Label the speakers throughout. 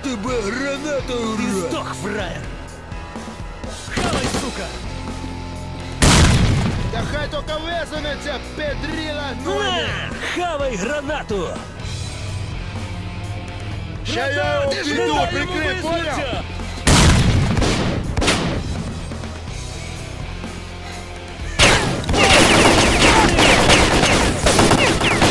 Speaker 1: тебе гранатою
Speaker 2: Ты
Speaker 1: рад!
Speaker 2: сдох, фраер! Хавай, сука!
Speaker 3: Та хай тільки висунеться, педріла ноги!
Speaker 2: На! Хавай гранату!
Speaker 1: Ща я його
Speaker 2: Не
Speaker 1: піду,
Speaker 2: дай йому
Speaker 1: прикрий, поняв?
Speaker 2: визватися!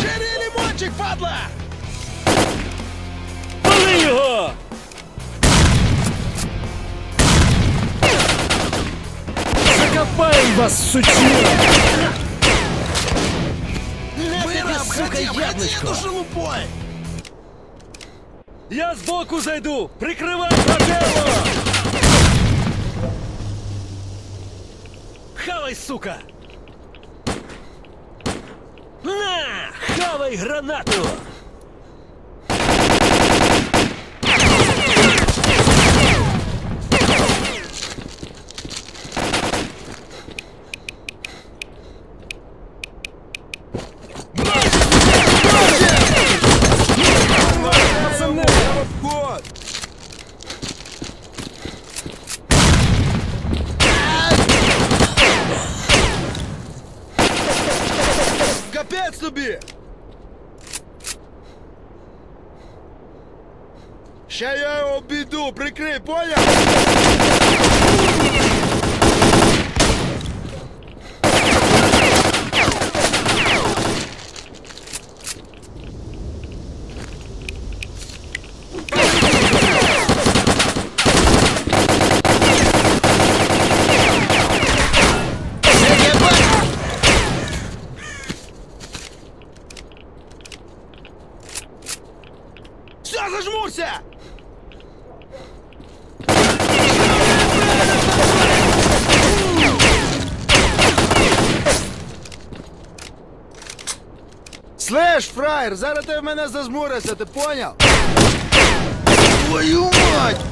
Speaker 3: Жири лимончик, падла!
Speaker 2: Його! Закопаем вас, сучье! Тебе, сука, яблочко!
Speaker 3: шелупой!
Speaker 2: Я сбоку зайду! Прикрывай брателло! Хавай, сука! На! Хавай гранату!
Speaker 1: Ща я його обійду, прикрий, поняв? Слеш, фраєр, зараз ти в мене зазмуришся, ти поняв? Твою мать!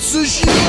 Speaker 3: 仔细。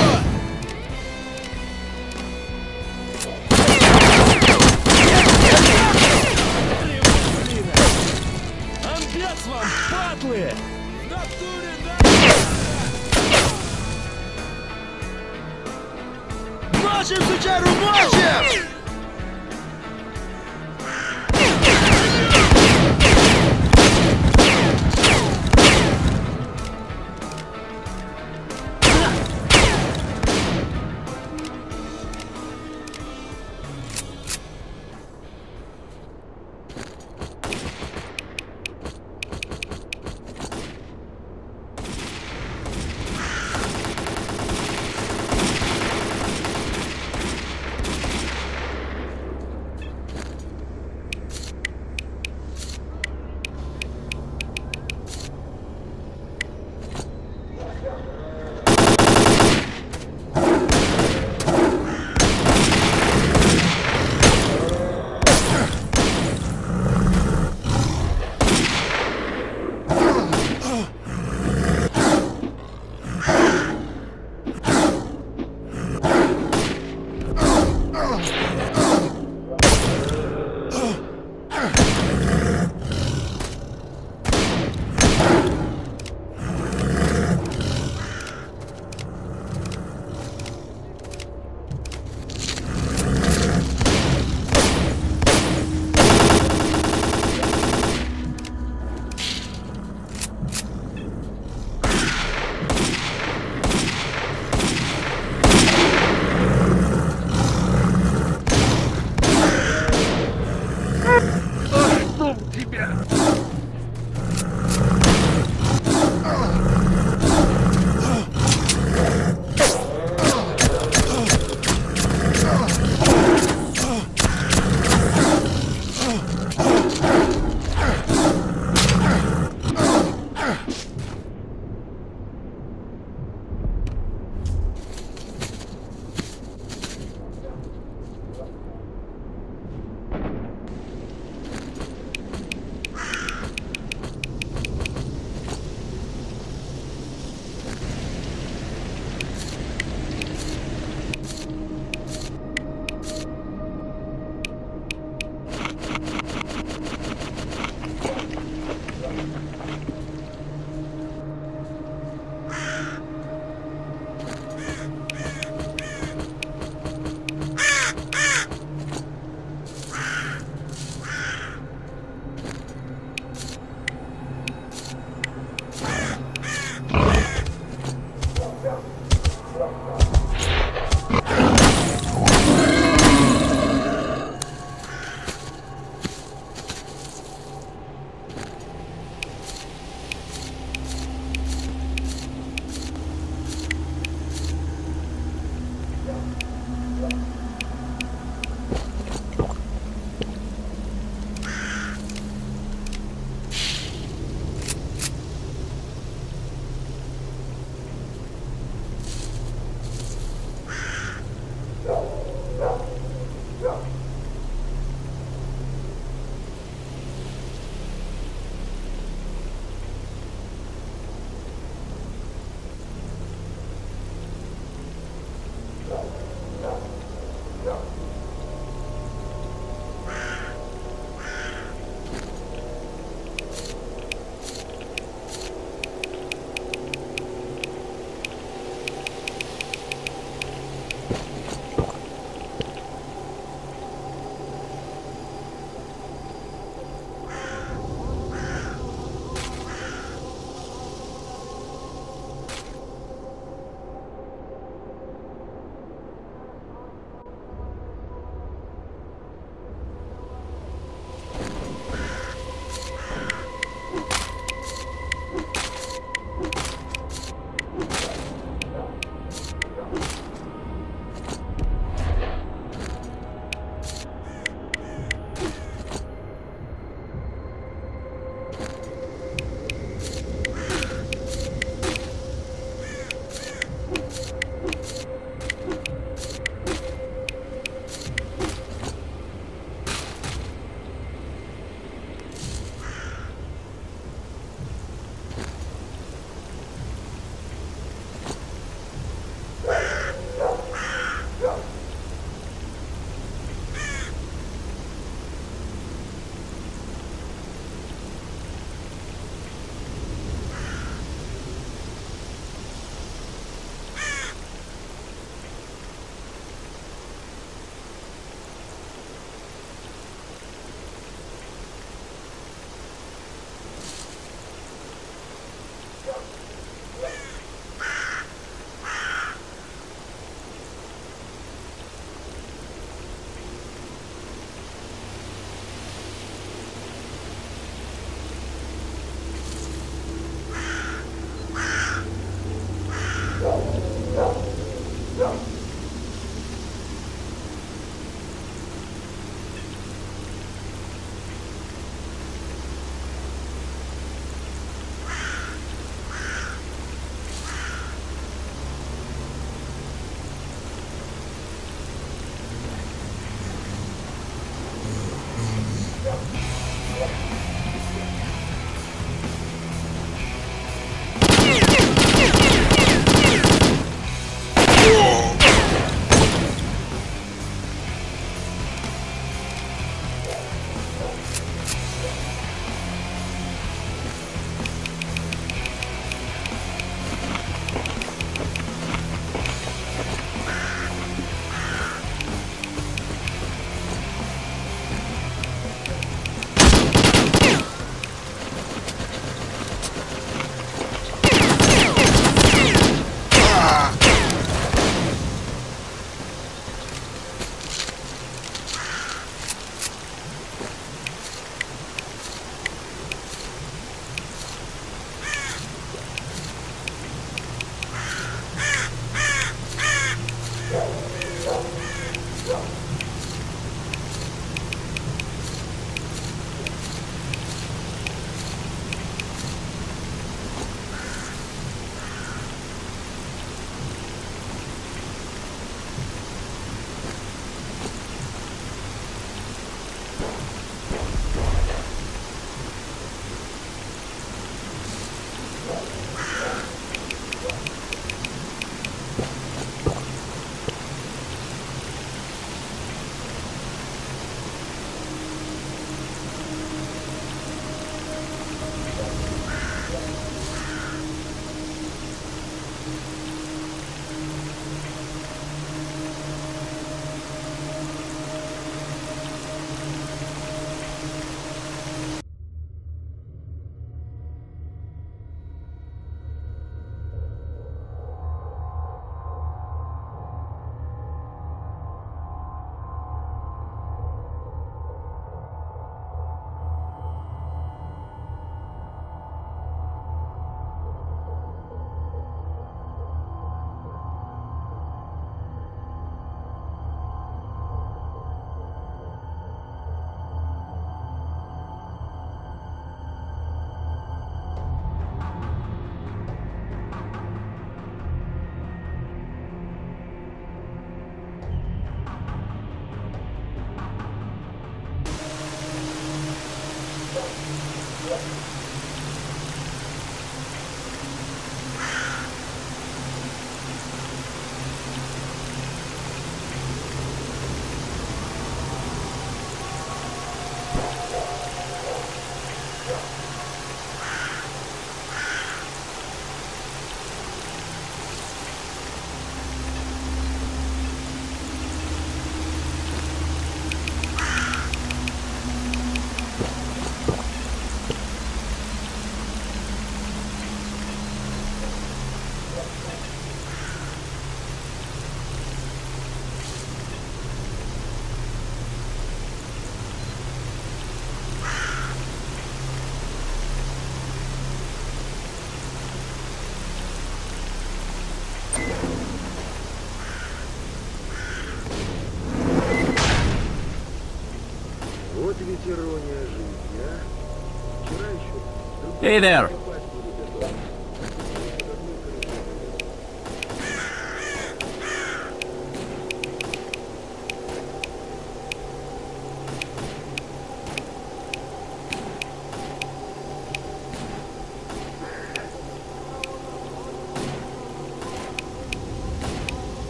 Speaker 4: Hey there.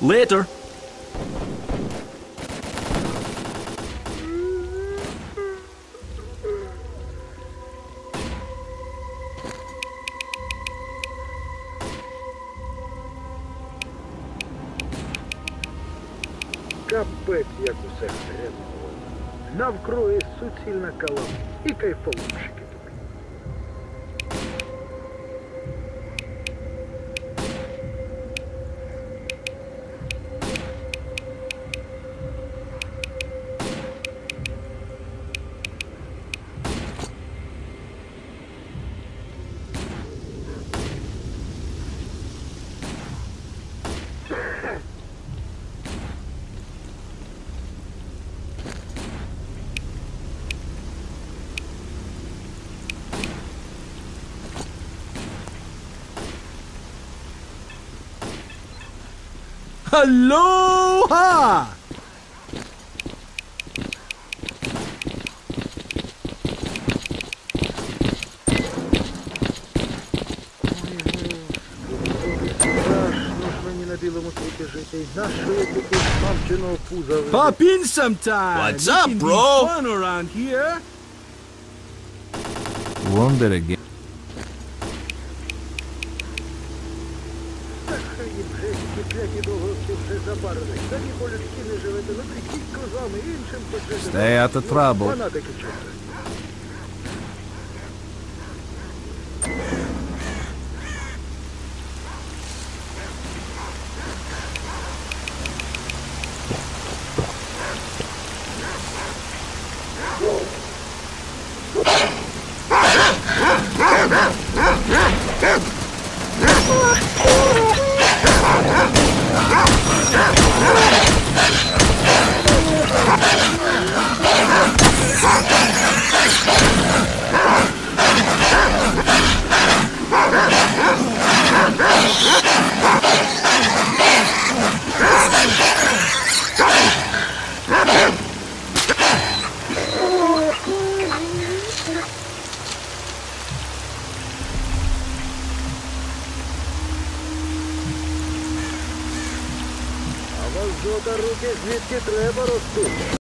Speaker 4: Later.
Speaker 3: Капець, як усе хреново. Навкруги суцільна калама. І кайфоломщики
Speaker 4: Aloha! Pop in sometime.
Speaker 5: What's up, bro?
Speaker 4: Fun around here.
Speaker 5: Wounded again. Stay out of trouble.
Speaker 3: Фанатики чорти. А вас золота руки звідки треба ростуть.